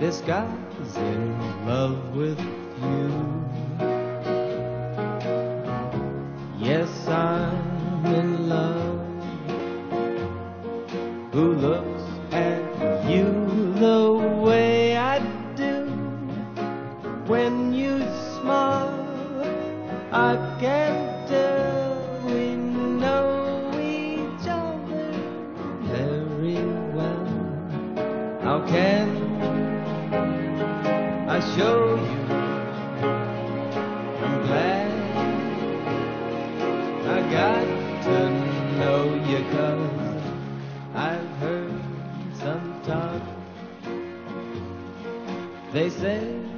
This guy's in love with you. Yes, I'm in love. Who looks at you the way I do? When you smile, I can tell we know each other very well. How can They say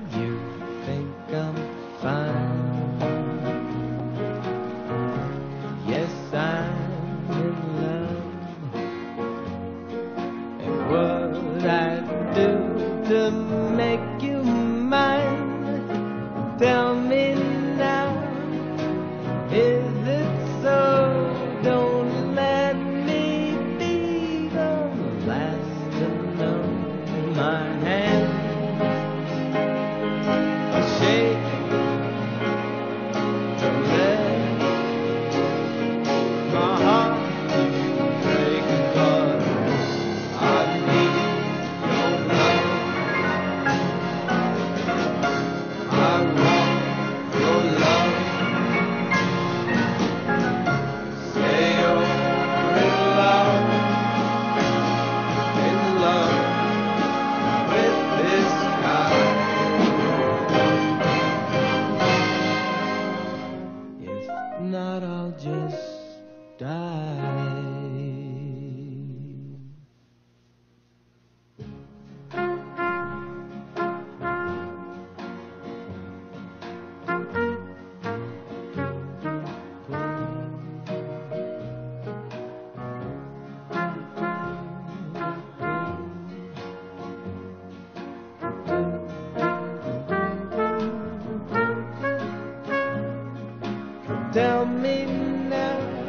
Tell me now,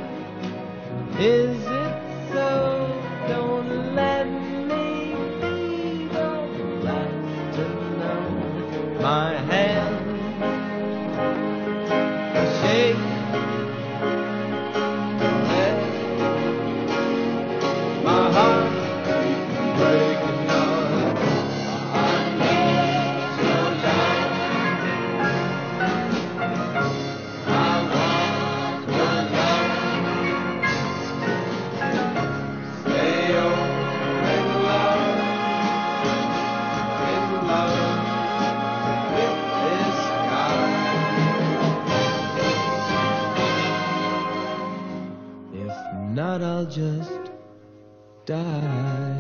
is it so? Don't let me be the last to know. My hand I'll just die.